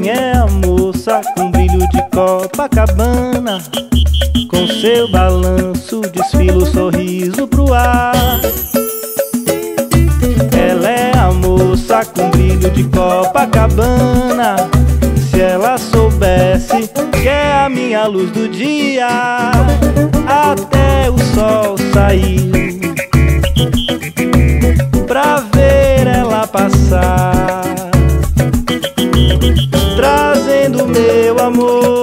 Quem é a moça com brilho de Copacabana? Com seu balanço desfila o sorriso pro ar Ela é a moça com brilho de Copacabana Se ela soubesse que é a minha luz do dia Até o sol sair Trazendo meu amor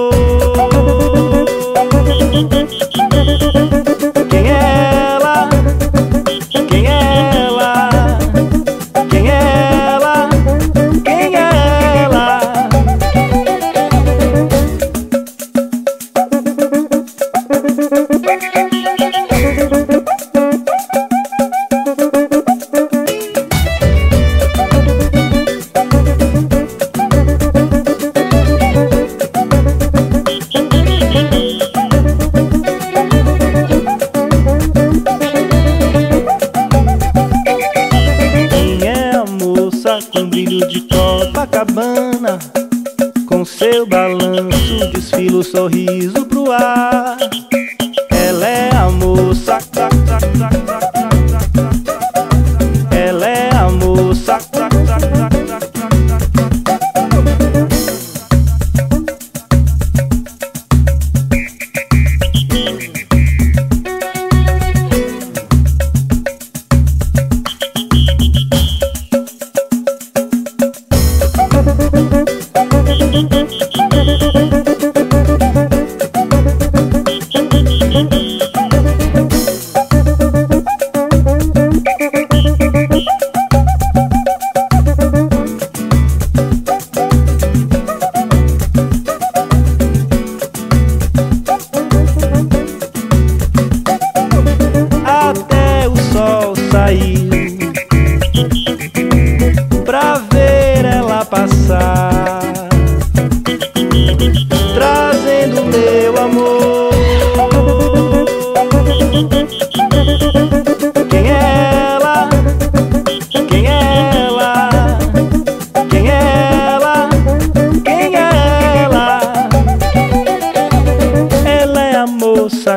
brilho de Copacabana? Com seu balanço desfila o sorriso pro ar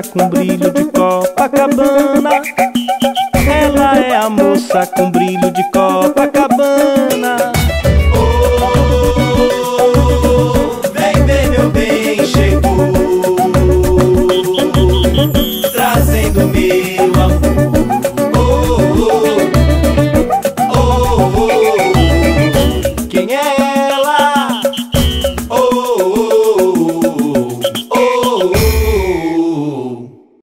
com brilho de Copacabana. Ela é a moça com brilho de Copacabana.